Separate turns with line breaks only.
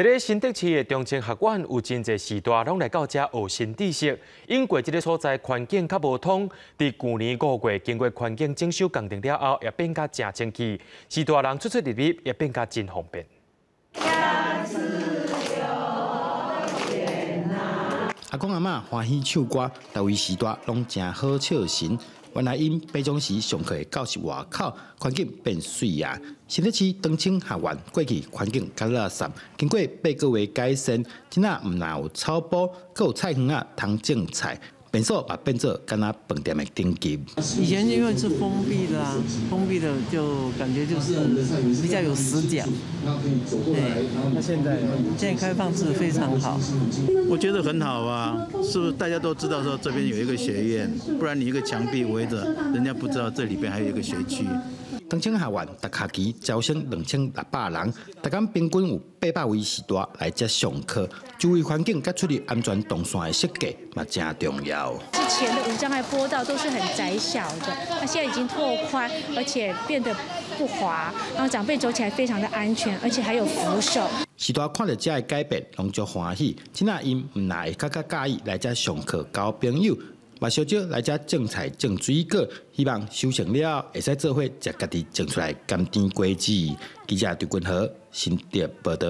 伫咧新德市的中青学院，有真侪时代拢来到遮学新知识。因为这个所在环境较无通，伫旧年五月经过环境整修工程了后，也变较正清气，时代人出出入入也变较真方便。
阿公阿妈欢喜唱歌，大位时代拢真好笑神。原来因白中时上课教室外口环境变水啊！新德市东青学院过去环境较垃圾，经过八个月改善，今仔毋但有草坡，阁有菜园啊，通种菜。本所把变做跟他本店的顶级。
以前因为是封闭的啊，封闭的就感觉就是比较有死角。对，那现在现在开放是非常好。
我觉得很好啊，是不是大家都知道说这边有一个学院，不然你一个墙壁围着，人家不知道这里边还有一个学区。
东青学院特学期招生两千六百人，大家平均有八百位师大来这上课，周围环境甲处理安全动线的设计嘛真重要。
之前的无障碍坡道都是很窄小的，那现在已经拓宽，而且变得不滑，然后长辈走起来非常的安全，而且还有扶手。
师大看到这的改变，拢足欢喜，今仔因唔来较较介意来这上课交朋友。把小姐来遮种菜种水果，希望收成了会使做伙食家己种出来甘甜果子。记者对君和新店报道。